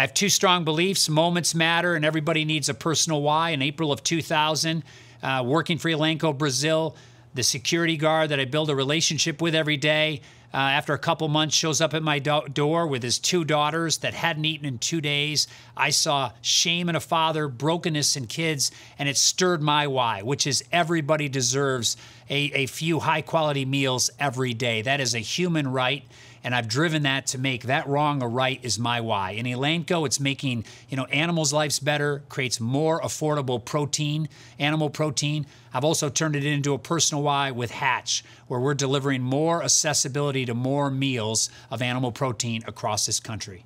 I have two strong beliefs moments matter, and everybody needs a personal why. In April of 2000, uh, working for Elanco Brazil, the security guard that I build a relationship with every day, uh, after a couple months, shows up at my do- door with his two daughters that hadn't eaten in two days. I saw shame in a father, brokenness in kids, and it stirred my why, which is everybody deserves a, a few high quality meals every day. That is a human right and I've driven that to make that wrong a right is my why. In Elanco, it's making you know animals' lives better, creates more affordable protein, animal protein. I've also turned it into a personal why with Hatch, where we're delivering more accessibility to more meals of animal protein across this country.